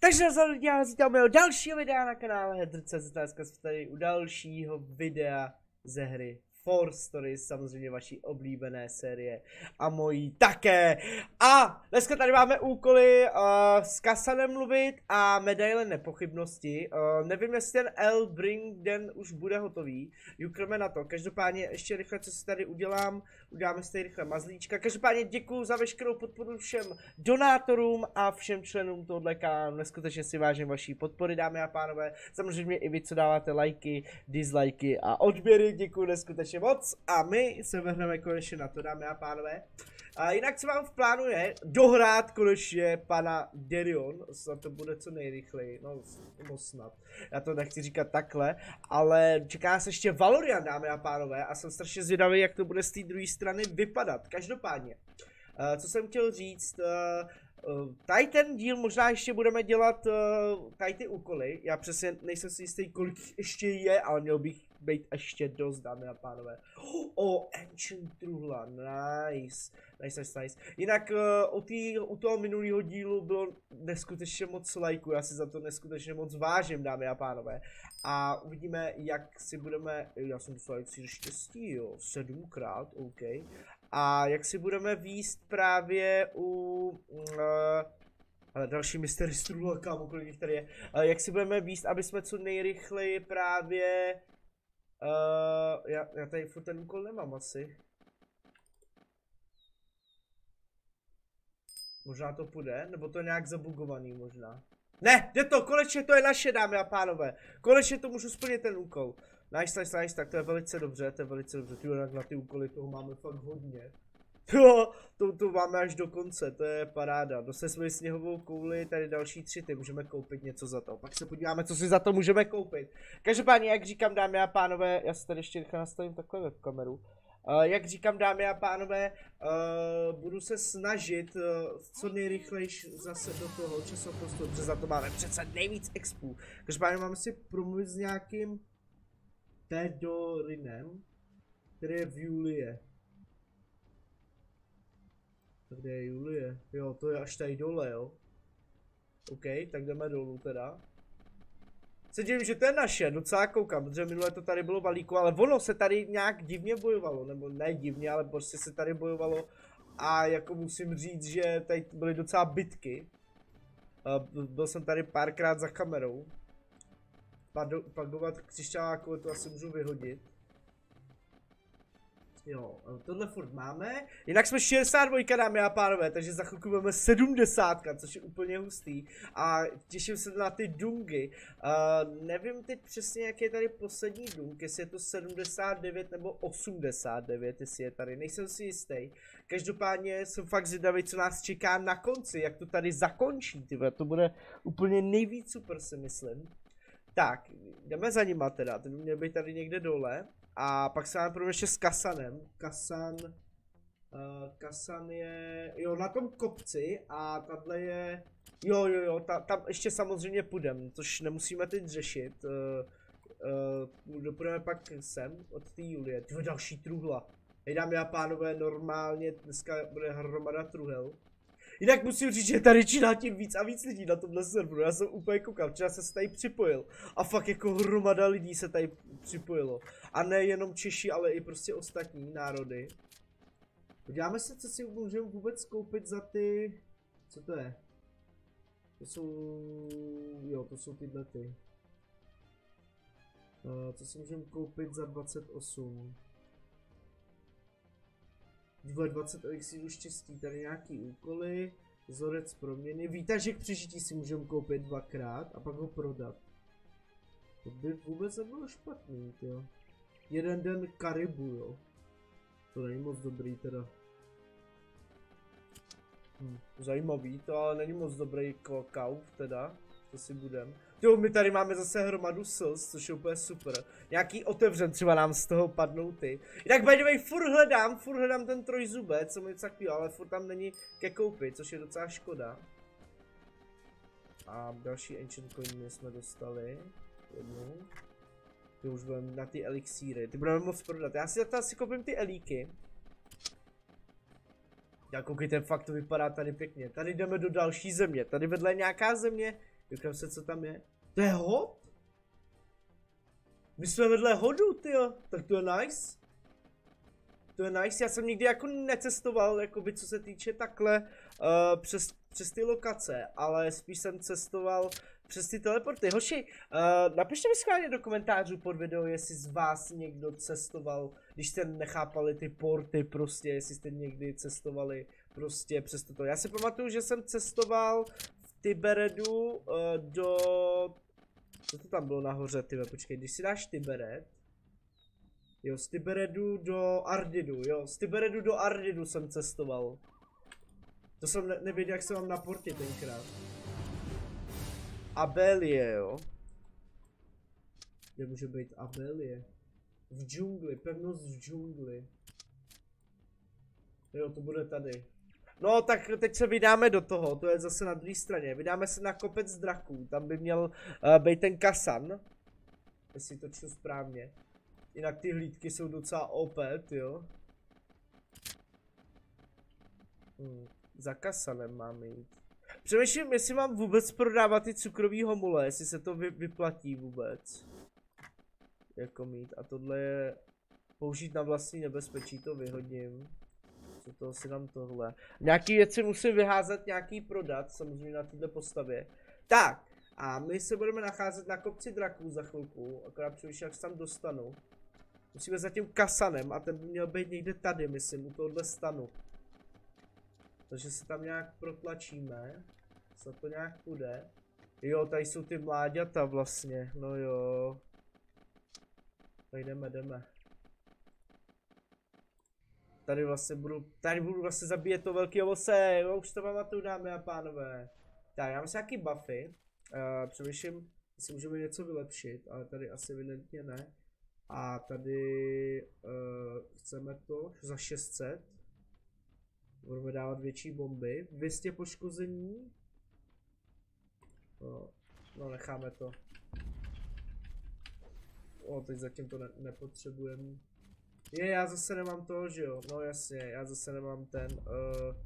Takže lidi, a vítáme u dalšího videa na kanále Hedr.cz, jsme tady u dalšího videa ze hry For Stories, samozřejmě vaší oblíbené série a mojí také. A dneska tady máme úkoly uh, s Kasanem mluvit a medaile nepochybnosti. Uh, nevím, jestli ten L Bring den už bude hotový, jukreme na to. Každopádně ještě rychle, co si tady udělám, uděláme si rychle mazlíčka. Každopádně děkuji za veškerou podporu všem donátorům a všem členům tohoto kanálu. Neskutečně si vážím vaší podpory, dámy a pánové. Samozřejmě i vy, co dáváte lajky, dislikey a odběry, děkuji neskutečně moc a my se vrhneme konečně na to, dámy a pánové. A jinak co vám v plánu je dohrát konečně pana Derion, snad to bude co nejrychleji, no, no snad, já to nechci říkat takhle, ale čeká se ještě Valorian, dámy a pánové, a jsem strašně zvědavý, jak to bude z té druhé strany vypadat. Každopádně, uh, co jsem chtěl říct, uh, tady ten díl možná ještě budeme dělat tady ty úkoly. Já přesně nejsem si jistý, kolik ještě je, ale měl bych být ještě dost, dámy a pánové. O, oh, Ancient Truhla, nice. Nice, nice, nice. Jinak uh, u, tý, u toho minulého dílu bylo neskutečně moc lajků, já si za to neskutečně moc vážím, dámy a pánové. A uvidíme, jak si budeme, já jsem dostal si štěstí, jo, sedmkrát, OK. A jak si budeme výst právě u... Uh, ale další mystery strůla, kámo, kolik tady je. Uh, jak si budeme výst, aby jsme co nejrychleji právě Uh, já, já tady furt ten úkol nemám asi. Možná to půjde, nebo to je nějak zabugovaný možná. Ne, jde to, konečně to je naše dámy a pánové. Konečně to můžu splnit ten úkol. Nice, nice, nice, tak to je velice dobře, to je velice dobře. Ty na ty úkoly toho máme fakt hodně. Jo, to, to máme až do konce, to je paráda. Dostali jsme sněhovou kouli, tady další tři, ty můžeme koupit něco za to. Pak se podíváme, co si za to můžeme koupit. Každopádně, jak říkám dámy a pánové, já si tady ještě rychle nastavím takhle webkameru. Uh, jak říkám dámy a pánové, uh, budu se snažit uh, co nejrychleji zase do toho časoprostoru, protože za to máme přece nejvíc expů. Každopádně máme si promluvit s nějakým Pedorinem, který je v Julie. Tak kde je Julie? Jo, to je až tady dole, jo. OK, tak jdeme dolů teda. Se divím, že to je naše, docela koukám, protože minule to tady bylo balíku, ale ono se tady nějak divně bojovalo, nebo ne divně, ale prostě se tady bojovalo a jako musím říct, že tady byly docela bitky. Byl jsem tady párkrát za kamerou. Pagovat křišťálákové to asi můžu vyhodit. Jo, tohle furt máme. Jinak jsme 62, dámy a pánové, takže za chvilku budeme 70, což je úplně hustý. A těším se na ty dungy. Uh, nevím teď přesně, jak je tady poslední dung, jestli je to 79 nebo 89, jestli je tady, nejsem si jistý. Každopádně jsem fakt zvědavý, co nás čeká na konci, jak to tady zakončí, tyhle. to bude úplně nejvíc super, si myslím. Tak, jdeme za nima teda, ten měl být tady někde dole. A pak se máme ještě s Kasanem. Kasan... Uh, Kasan je... Jo, na tom kopci a tahle je... Jo, jo, jo, ta, tam ještě samozřejmě půjdem, což nemusíme teď řešit. Uh, uh, půjdeme pak sem od té Julie. Tyhle další truhla. Hej dámy a pánové, normálně dneska bude hromada truhel. Jinak musím říct, že tady číná tím víc a víc lidí na tomhle serveru. Já jsem úplně koukal, včera jsem se tady připojil. A fakt jako hromada lidí se tady připojilo. A ne jenom Češi, ale i prostě ostatní národy. Podíváme se, co si můžeme vůbec koupit za ty... Co to je? To jsou... Jo, to jsou tyhle ty. Uh, co si můžeme koupit za 28? Vývoj 20 elixírů štěstí, tady nějaký úkoly, vzorec proměny, výtažek přežití si můžeme koupit dvakrát a pak ho prodat. To by vůbec nebylo špatný, jo. Jeden den Karibu, jo. To není moc dobrý teda. Hm, zajímavý, to ale není moc dobrý kauf teda, to si budem. Jo, my tady máme zase hromadu sils, což je úplně super. Nějaký otevřen, třeba nám z toho padnou ty. Jinak by the way, furt hledám, furt hledám ten trojzubec, co mi takový, ale furt tam není ke koupi, což je docela škoda. A další ancient coiny jsme dostali. Jednu. Ty už budeme na ty elixíry, ty budeme moc prodat. Já si za asi koupím ty elíky. Já koukejte, fakt to vypadá tady pěkně. Tady jdeme do další země. Tady vedle nějaká země, Koukám se, co tam je. To je hod? My jsme vedle hodu, tyjo. Tak to je nice. To je nice, já jsem nikdy jako necestoval, jakoby co se týče takhle uh, přes, přes ty lokace, ale spíš jsem cestoval přes ty teleporty. Hoši, uh, napište mi schválně do komentářů pod video, jestli z vás někdo cestoval, když jste nechápali ty porty prostě, jestli jste někdy cestovali prostě přes toto. Já si pamatuju, že jsem cestoval v Tiberedu uh, do... Co to tam bylo nahoře, ty počkej, když si dáš Tiberet, Jo, z Tiberedu do Ardidu, jo, z Tiberedu do Ardidu jsem cestoval. To jsem ne nevěděl, jak se mám na portě tenkrát. Abelie, jo. Kde může být Abelie? V džungli, pevnost v džungli. Jo, to bude tady. No, tak teď se vydáme do toho, to je zase na druhé straně. Vydáme se na kopec draků, tam by měl uh, být ten kasan. Jestli to čtu správně. Jinak ty hlídky jsou docela OP, jo. Hmm, za kasanem mám jít. Přemýšlím, jestli mám vůbec prodávat ty cukrový homule, jestli se to vy, vyplatí vůbec. Jako mít. A tohle je použít na vlastní nebezpečí, to vyhodím. Co to si dám tohle. Nějaký věci musím vyházet, nějaký prodat, samozřejmě na této postavě. Tak, a my se budeme nacházet na kopci draků za chvilku, akorát přemýšlím, jak se tam dostanu. Musíme za tím kasanem a ten by měl být někde tady, myslím, u tohohle stanu. Takže se tam nějak protlačíme. Co to nějak půjde. Jo, tady jsou ty mláďata vlastně, no jo. Tady jdeme, jdeme. Tady vlastně budu, tady budu vlastně zabíjet to velký ovose, jo, už to pamatuju dámy a pánové. Tak, já mám nějaký buffy. Uh, přemýšlím, jestli můžeme něco vylepšit, ale tady asi evidentně ne. A tady uh, chceme to za 600. Budeme dávat větší bomby. 200 poškození. No, no necháme to. O, teď zatím to ne nepotřebujeme. Je, já zase nemám to, že jo? No jasně, já zase nemám ten, uh,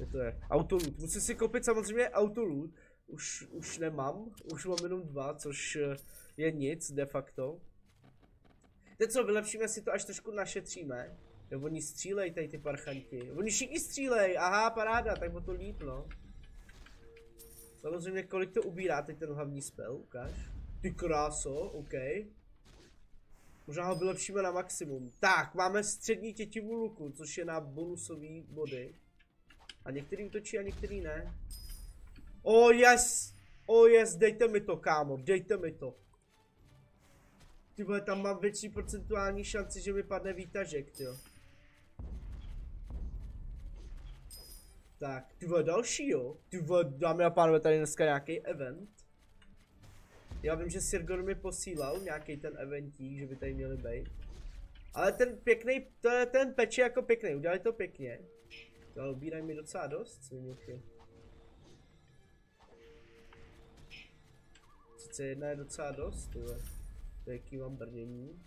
je to je, autoloot. Musím si koupit samozřejmě autoloot. Už, už nemám, už mám jenom dva, což eh, je nic de facto. Teď co, vylepšíme si to, až trošku našetříme. Jo, oni střílej tady ty parchanti. Oni všichni střílej, aha, paráda, tak o to líp, no. Samozřejmě, kolik to ubírá teď ten hlavní spell, ukáž. Ty kráso, OK. Možná ho vylepšíme na maximum. Tak, máme střední tětivu luku, což je na bonusové body. A některý útočí a některý ne. Oh yes! Oh yes, dejte mi to, kámo, dejte mi to. Ty vole, tam mám větší procentuální šanci, že mi padne výtažek, jo. Tak, ty vole, další, jo. Ty vole, dámy a pánové, tady dneska nějaký event. Já vím, že Sirgor mi posílal nějaký ten eventík, že by tady měli být. Ale ten pěkný, to je ten peč jako pěkný, udělali to pěkně. Ale ubírají mi docela dost, sviněchy. Sice jedna je docela dost, tyhle. Jaký mám brnění.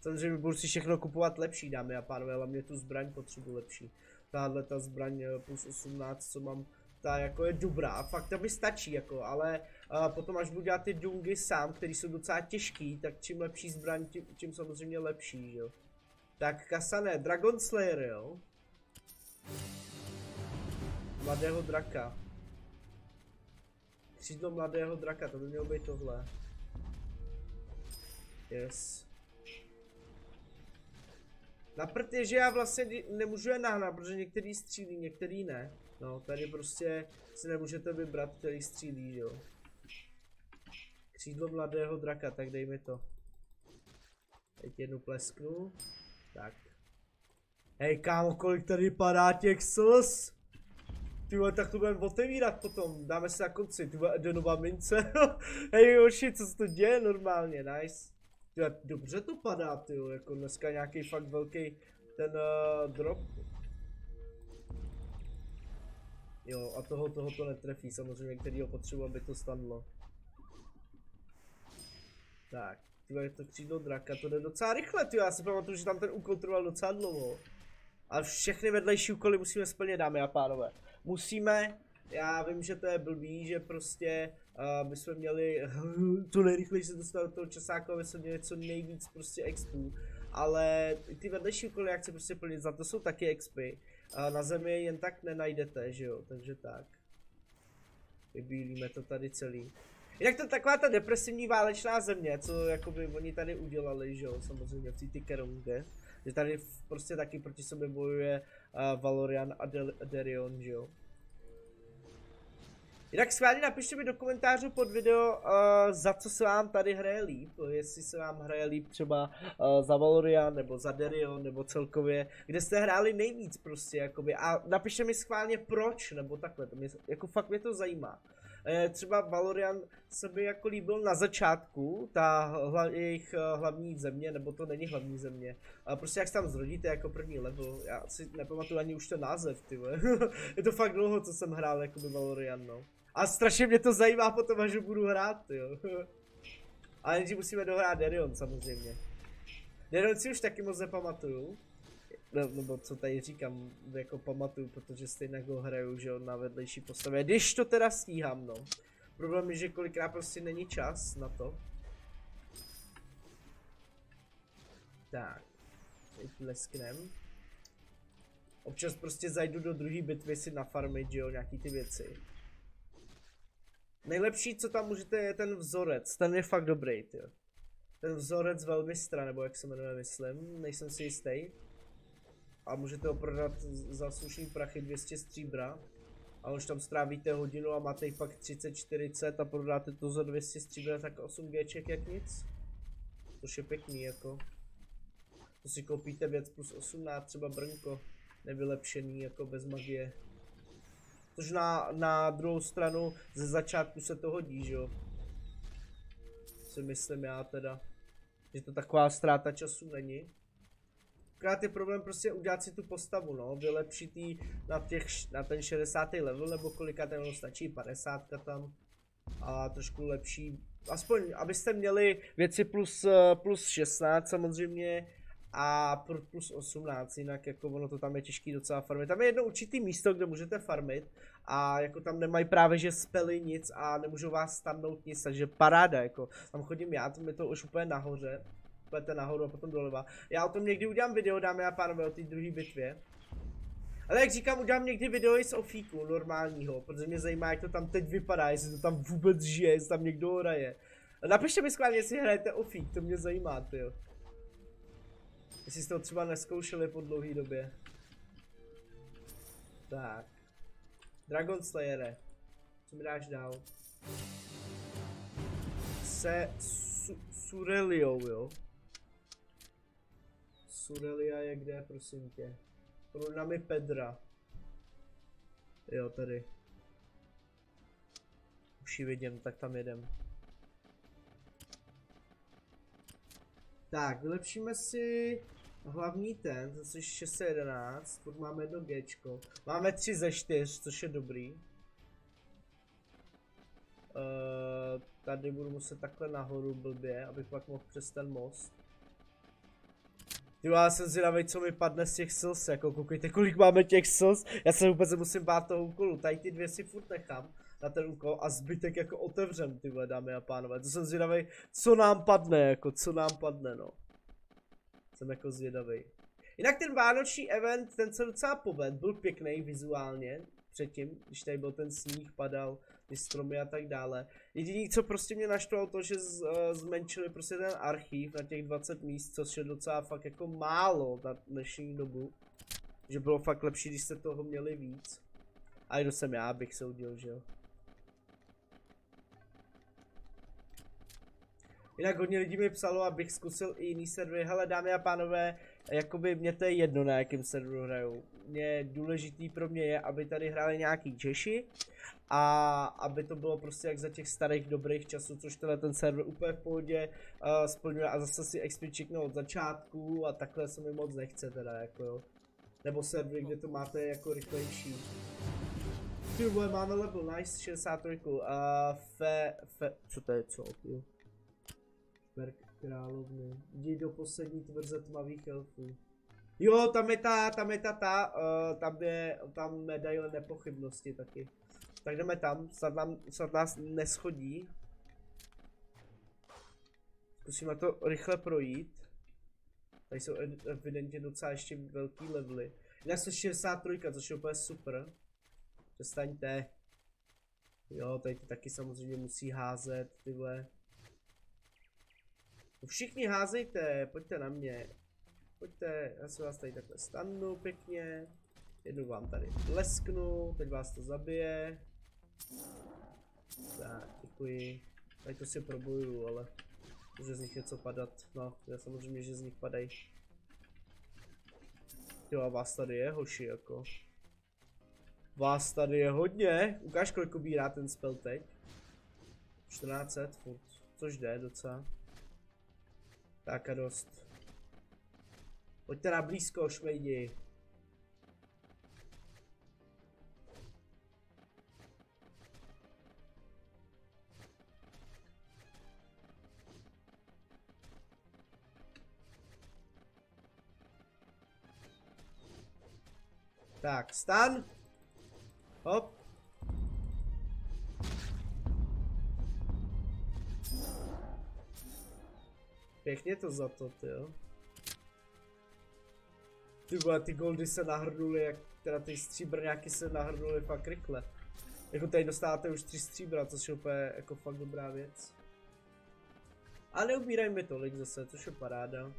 Samozřejmě budu si všechno kupovat lepší, dámy a pánové, ale mě tu zbraň potřebuji lepší. Tahle ta zbraň eh, plus 18, co mám, ta jako je dobrá, fakt to mi stačí jako, ale uh, potom až budu dělat ty dungy sám, který jsou docela těžký, tak čím lepší zbraň, tím, tím samozřejmě lepší, jo. Tak kasané, Dragon Slayer, jo. Mladého draka. Křídlo mladého draka, to by mělo být tohle. Yes. Na prd je, že já vlastně nemůžu je nahnat, protože některý střílí, některý ne. No, tady prostě si nemůžete vybrat, který střílí, jo. Křídlo mladého draka, tak dej mi to. Teď jednu plesknu. Tak. Hej kámo, kolik tady padá těch slz. Ty vole, tak to budeme otevírat potom, dáme se na konci, ty vole, mince. Hej hoši, co se to děje normálně, nice. Tyhle, dobře to padá, ty jako dneska nějaký fakt velký ten uh, drop. Jo, a toho, toho to netrefí, samozřejmě, který ho potřebuje, aby to stanlo. Tak, tyhle, to křídlo draka, to jde docela rychle, ty já si pamatuju, že tam ten úkol trval docela dlouho. A všechny vedlejší úkoly musíme splnit, dámy a pánové. Musíme já vím, že to je blbý, že prostě uh, my jsme měli tu nejrychleji se dostat do toho časáku, aby jsme měli co nejvíc prostě expů, ale ty vedlejší úkoly, jak se prostě plnit, za to jsou taky expy. Uh, na zemi je jen tak nenajdete, že jo, takže tak. Vybílíme to tady celý. Jinak to taková ta depresivní válečná země, co jakoby oni tady udělali, že jo, samozřejmě v té Keronge. Že tady prostě taky proti sobě bojuje uh, Valorian a Del Derion, že jo. Jinak schválně napište mi do komentářů pod video, uh, za co se vám tady hraje líp, jestli se vám hraje líp třeba uh, za Valorian, nebo za Derion, nebo celkově, kde jste hráli nejvíc prostě, jakoby, a napište mi schválně proč, nebo takhle, to mě, jako fakt mě to zajímá. Uh, třeba Valorian se mi jako líbil na začátku, ta hla, jejich hlavní země, nebo to není hlavní země, uh, prostě jak se tam zrodíte jako první level, já si nepamatuju ani už ten název, ty je to fakt dlouho, co jsem hrál jakoby Valorian, no. A strašně mě to zajímá potom, až budu hrát, jo. Ale nejdřív musíme dohrát Derion samozřejmě. Derion si už taky moc nepamatuju. No, nebo co tady říkám, jako pamatuju, protože stejně ho hraju, že jo, na vedlejší postavě. Když to teda stíhám, no. Problém je, že kolikrát prostě není čas na to. Tak. Teď lesknem. Občas prostě zajdu do druhé bitvy si nafarmit, že jo, nějaký ty věci. Nejlepší, co tam můžete, je ten vzorec. Ten je fakt dobrý, ty. Ten vzorec velmistra, nebo jak se jmenuje, myslím. Nejsem si jistý. A můžete ho prodat za slušný prachy 200 stříbra. A už tam strávíte hodinu a máte jich pak 30-40 a prodáte to za 200 stříbra, tak 8 Gček jak nic. Což je pěkný, jako. To si koupíte věc plus 18, třeba brnko. Nevylepšený, jako bez magie. Což na, na druhou stranu ze začátku se to hodí, že jo. Si myslím já teda. Že to taková ztráta času není. Akorát je problém prostě udělat si tu postavu, no, vylepšit jí na, těch, na ten 60. level, nebo kolika ten stačí, 50 tam. A trošku lepší, aspoň abyste měli věci plus, eh, plus 16 samozřejmě, a plus 18, jinak jako ono to tam je těžký docela farmit. Tam je jedno určitý místo, kde můžete farmit a jako tam nemají právě že spely nic a nemůžou vás stanout nic, takže paráda jako. Tam chodím já, tam je to už úplně nahoře, půjdete nahoru a potom doleva. Já o tom někdy udělám video, dámy a pánové, o té druhé bitvě. Ale jak říkám, udělám někdy video i z ofíku normálního, protože mě zajímá, jak to tam teď vypadá, jestli to tam vůbec žije, jestli tam někdo hraje. Napište mi skvěle, jestli hrajete ofík, to mě zajímá, jo. Jestli jste to třeba neskoušeli po dlouhé době. Tak. Dragon Slayere. Co mi dáš dál? Se su, Sureliou, jo? Surelia je kde, prosím tě? Runami Pedra. Jo, tady. Už ji vidím, tak tam jedem. Tak, vylepšíme si hlavní ten, zase 611, furt máme jedno G. Máme 3 ze 4, což je dobrý. Uh, tady budu muset takhle nahoru blbě, abych pak mohl přes ten most. Ty já jsem zvědavý, co mi padne z těch sils, jako koukejte, kolik máme těch sils, já se vůbec musím bát toho úkolu, tady ty dvě si furt nechám na ten úkol a zbytek jako otevřem, ty dámy a pánové, to jsem zvědavý, co nám padne, jako, co nám padne, no. Jsem jako zvědavý. Jinak ten vánoční event, ten se docela poved, byl pěkný vizuálně předtím, když tady byl ten sníh, padal, ty stromy a tak dále. Jediný, co prostě mě naštvalo to, že z, uh, zmenšili prostě ten archiv na těch 20 míst, což je docela fakt jako málo na dnešní dobu. Že bylo fakt lepší, když jste toho měli víc. A kdo jsem já, abych soudil, že jo. Jinak hodně lidí mi psalo, abych zkusil i jiný servery. Hele dámy a pánové, jakoby mě to je jedno na jakém serveru hraju. Mě důležitý pro mě je, aby tady hráli nějaký Češi a aby to bylo prostě jak za těch starých dobrých časů, což tenhle ten server úplně v pohodě uh, splňuje a zase si XP čeknu od začátku a takhle se mi moc nechce teda jako jo. Nebo servery, kde to máte jako rychlejší. Ty máme level, nice, 63. Uh, fe, fe, co to je, co, jo? Berk královny. Jdi do poslední tvrze tmavých elfů. Jo, tam je ta, tam je ta, ta, uh, tam je, tam medaile nepochybnosti taky. Tak jdeme tam, snad, nám, snad nás neschodí. Zkusíme to rychle projít. Tady jsou evidentně docela ještě velký levely. Jinak 63, což je úplně super. Přestaňte. Jo, tady ty taky samozřejmě musí házet, tyhle. Všichni házejte, pojďte na mě. Pojďte, já se vás tady takhle stanu pěkně. Jednu vám tady lesknu, teď vás to zabije. Tak, děkuji. Tady to si probojuju, ale může z nich něco padat. No, já samozřejmě, že z nich padají. Jo, a vás tady je, hoši, jako. Vás tady je hodně. Ukáž, kolik ubírá ten spell teď. 1400 furt. Což jde docela. Tak a dost. Pojďte na blízko, šmejdi. Tak, stan. Hop. Pěkně to za to, jo. Ty vole, ty goldy se nahrnuly, jak teda ty stříbrňáky se nahrnuly fakt rychle. Jako tady dostáváte už tři stříbra, což je úplně jako fakt dobrá věc. A neubírajme tolik zase, což je paráda.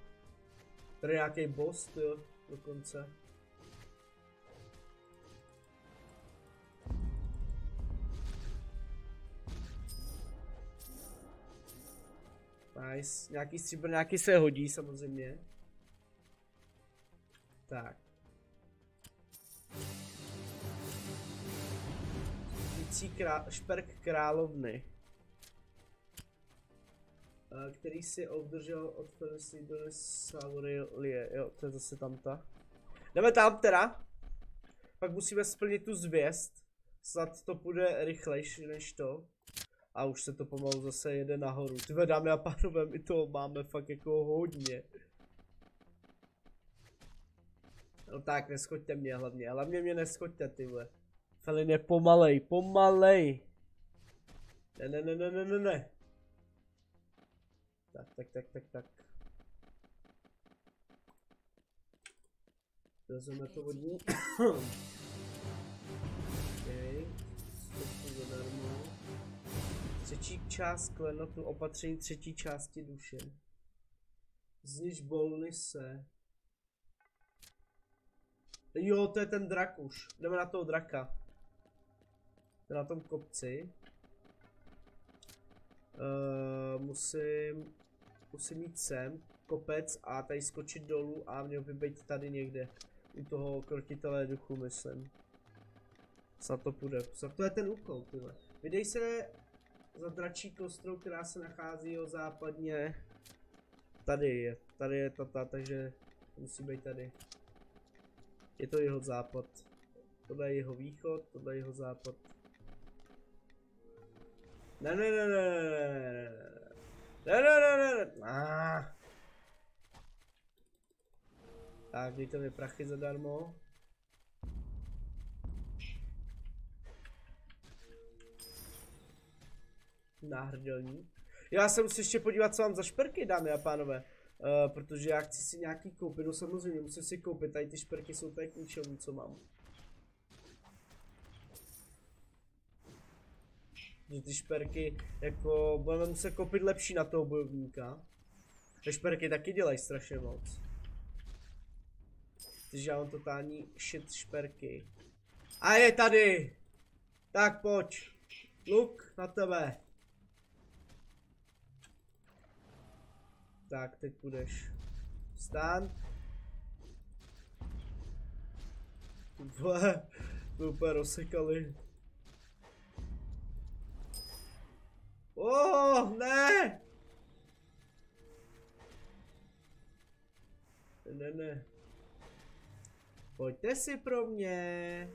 Tady nějaký boss, jo, dokonce. Nice. Nějaký stříbr, nějaký se hodí samozřejmě. Tak. Vící krá šperk královny. Který si obdržel od Felicity Saurelie. Jo, to je zase tam ta. Jdeme tam teda. Pak musíme splnit tu zvěst. Snad to bude rychlejší než to. A už se to pomalu zase jede nahoru. Ty dámy a pánové, my toho máme fakt jako hodně. No tak, neschoďte mě hlavně, hlavně mě neschoďte tyhle. Felin je pomalej, pomalej. Ne, ne, ne, ne, ne, ne, ne. Tak, tak, tak, tak, tak. Vezmeme to vodní. Třetí část klenotu opatření třetí části duše. Znič bolny se. Jo, to je ten drak už. Jdeme na toho draka. na tom kopci. Uh, musím, musím jít sem, kopec a tady skočit dolů a měl by být tady někde. U toho krotitele duchu, myslím. Za to půjde. Za to je ten úkol, tyhle. Vydej se za dračí kostrou, která se nachází o západně. Tady je, tady je tata, takže musí být tady. Je to jeho západ. Tohle je jeho východ, tohle je jeho západ. Ne, ne, ne, ne, ne, ne, ne, ne, ne, ne, ne, ah. Tak, dejte mi prachy zadarmo. Náhrdelník. Já se musím ještě podívat, co mám za šperky, dámy a pánové. Uh, protože já chci si nějaký koupit, no samozřejmě musím si koupit, tady ty šperky jsou tak k ničemu, co mám. Že ty šperky, jako, budeme muset koupit lepší na toho bojovníka. Ty šperky taky dělají strašně moc. Takže já mám totální shit šperky. A je tady! Tak pojď. Luk na tebe. Tak, teď půjdeš. Stán. Vole, to úplně rozsekali. Oh, ne! Ne, ne. Pojďte si pro mě.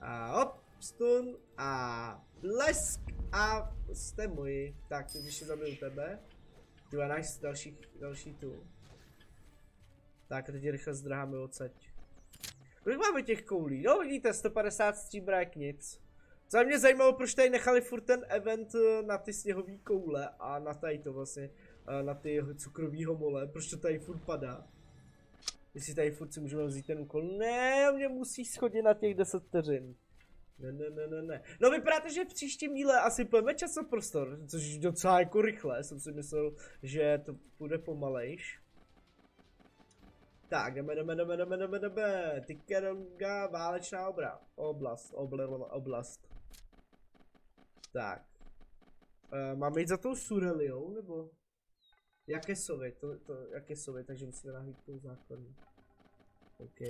A hop, stun a blesk a jste moji. Tak, teď ještě zabiju tebe. Tyhle nice, další, další tu. Tak a teď rychle zdráháme odsaď. Kolik máme těch koulí? No vidíte, 150 stříbrek, nic. Co mě zajímalo, proč tady nechali furt ten event eh, na ty sněhové koule a na tady to vlastně, eh, na ty cukrový homole, proč to tady furt padá. Jestli tady furt si můžeme vzít ten úkol, ne, mě musí schodit na těch 10 vteřin. Ne, ne, ne, ne, ne. No vypadá to, že v příštím díle asi pojeme časoprostor, což docela jako rychle, jsem si myslel, že to bude pomalejš. Tak, jdeme, jdeme, jdeme, jdeme, jdeme, jdeme. Tikeronga, válečná obra. Oblast, oble, oblast. Tak. E, máme jít za tou Sureliou, nebo? Jaké sovy, to, to, jaké sovy, takže musíme nahlít tou základní. OK.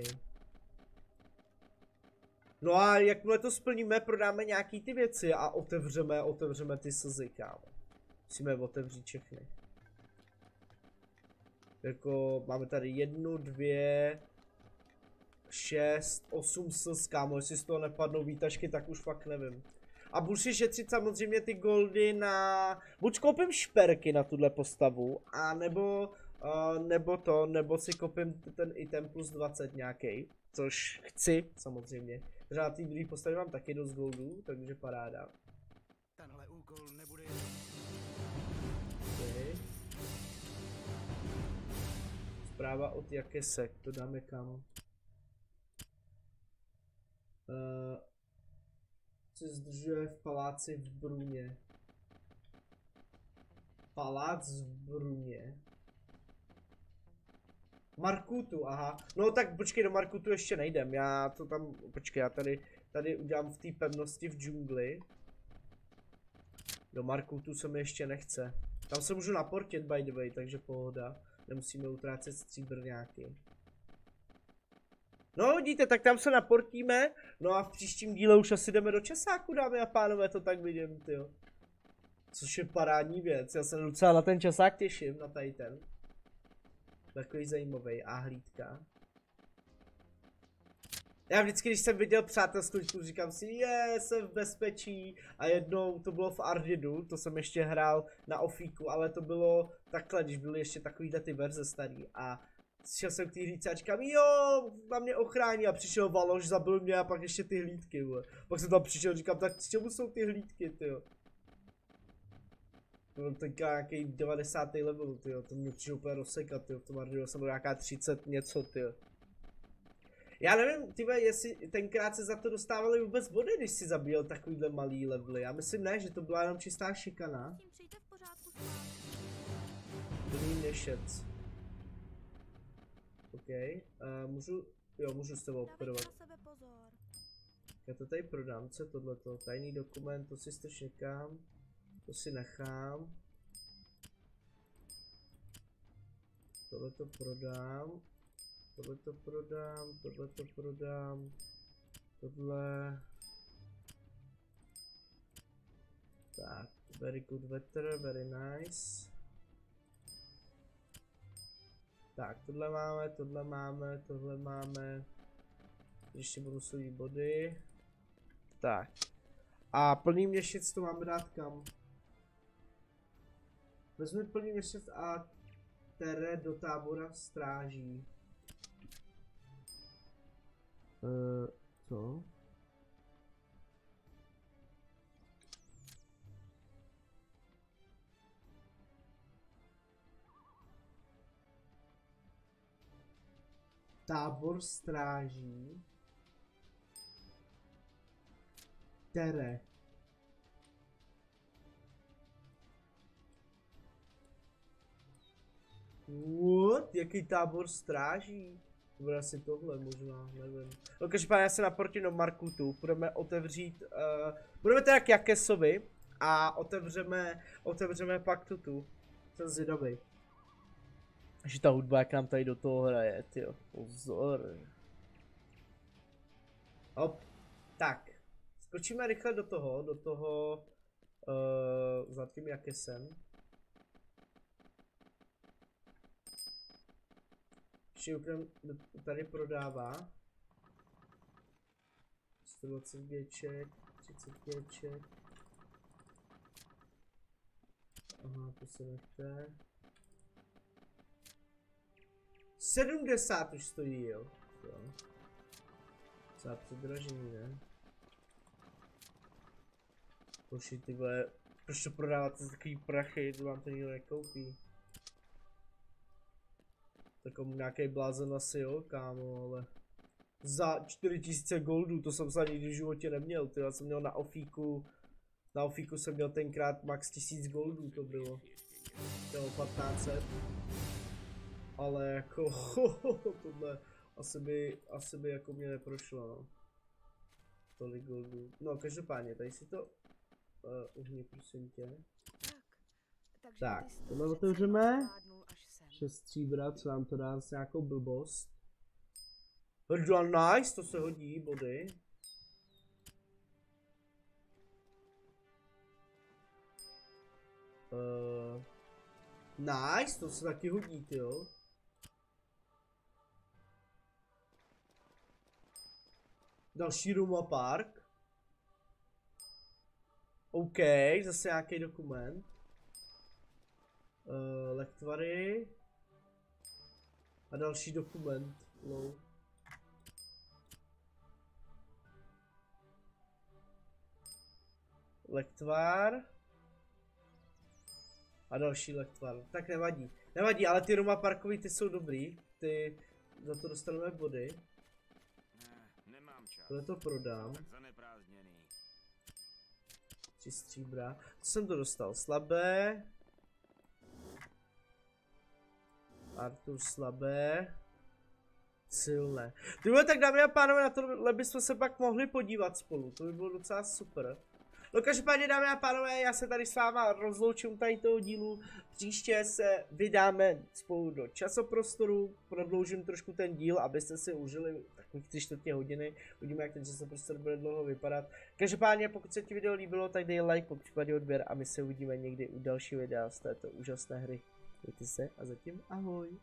No a jakmile to splníme, prodáme nějaký ty věci a otevřeme, otevřeme ty slzy, kámo. Musíme otevřít všechny. Jako máme tady jednu, dvě, šest, osm slz, kámo, jestli z toho nepadnou výtažky, tak už fakt nevím. A budu si šetřit samozřejmě ty goldy na... Buď koupím šperky na tuhle postavu, a nebo, uh, nebo to, nebo si koupím ten item plus 20 nějaký, což chci samozřejmě. Na té druhé postavě mám taky dost goldů, takže paráda. Tenhle úkol nebude... Okay. Zpráva od Jakesek, to dáme kam? Uh, se zdržuje v paláci v Bruně. Palác v Bruně. Markutu, aha. No tak počkej, do Markutu ještě nejdem. Já to tam, počkej, já tady, tady udělám v té pevnosti v džungli. Do Markutu se mi ještě nechce. Tam se můžu naportit by the way, takže pohoda. Nemusíme utrácet stříbrňáky. No vidíte, tak tam se naportíme, no a v příštím díle už asi jdeme do Česáku, dámy a pánové, to tak vidím, tyjo. Což je parádní věc, já se docela na ten Česák těším, na tady ten. Takový zajímavý a hlídka. Já vždycky, když jsem viděl přátelskou říkám si, je, jsem v bezpečí. A jednou to bylo v Ardidu, to jsem ještě hrál na Ofíku, ale to bylo takhle, když byly ještě takovýhle ty verze starý. A šel jsem k té hlídce a říkám, jo, na mě ochrání a přišel Valoš, zabil mě a pak ještě ty hlídky, vole. Pak jsem tam přišel a říkám, tak s čemu jsou ty hlídky, tyjo? To byl teďka nějaký 90. level, tyjo, to mě přišel úplně rozsekat, tyjo, v tom Ardidu jsem byl nějaká 30 něco, tyjo. Já nevím, tyve, jestli tenkrát se za to dostávali vůbec body, když si zabíjel takovýhle malý levely. Já myslím ne, že to byla jenom čistá šikana. Plný nešec. OK, uh, můžu, jo, můžu s tebou obchodovat. Já to tady prodám, co je tohleto? Tajný dokument, to si strč někam. To si nechám. Tohle to prodám. Tohle to prodám, tohle to prodám. Tohle. Tak, very good weather, very nice. Tak, tohle máme, tohle máme, tohle máme. Ještě bonusové body. Tak. A plný měsíc to máme dát kam? Vezmu plný měsíc a tere do tábora stráží. Uh, co? Tábor stráží. Tere. What? Jaký tábor stráží? To bude asi tohle možná, nevím. No každopádně já se naproti do Markutu, budeme otevřít, uh, budeme teda k Jakesovi a otevřeme, otevřeme pak tutu. Jsem zvědavý. Že ta hudba, jak nám tady do toho hraje, tyjo, pozor. Hop, tak. Skočíme rychle do toho, do toho, uh, za tím Jakesem. Shiukrem tady prodává. 120 geček, 30 geček. Aha, to se nechte. 70 už stojí, jo. jo. Docela předražený, ne? Boži, ty vole, proč to prodáváte za takový prachy, to vám to nikdo nekoupí. Takový nějaký blázen asi jo, kámo, ale... Za 4000 goldů, to jsem snad nikdy v životě neměl, ty já jsem měl na ofíku... Na ofíku jsem měl tenkrát max 1000 goldů to bylo. Bylo 1500. Ale jako, tohle asi by, asi by jako mě neprošlo, no. Tolik goldů. No, každopádně, tady si to uh, uhni, prosím tě. Takže Tak, to tohle otevřeme. Zvládnul až sem. 6 stříbra, co nám to dá s nějakou blbost. Nice, to se hodí, body. Uh, nice, to se taky hodí, jo. Další Roma Park. OK, zase nějaký dokument. Uh, lektvary. A další dokument. Lol. Lektvar. A další lektvar. Tak nevadí. Nevadí, ale ty Roma Parkový ty jsou dobrý. Ty za to dostaneme body. Tohle to prodám. Tři stříbra. Co jsem to dostal? Slabé. Artur slabé. Silné. Ty vole, tak dámy a pánové, na tohle bychom se pak mohli podívat spolu. To by bylo docela super. No každopádně dámy a pánové, já se tady s váma rozloučím tady toho dílu. Příště se vydáme spolu do časoprostoru, prodloužím trošku ten díl, abyste si užili takových 3 čtvrtě hodiny. Uvidíme, jak ten časoprostor bude dlouho vypadat. Každopádně, pokud se ti video líbilo, tak dej like, po případě odběr a my se uvidíme někdy u dalšího videa z této úžasné hry. Mějte se a zatím ahoj.